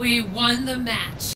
We won the match.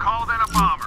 called in a bomb.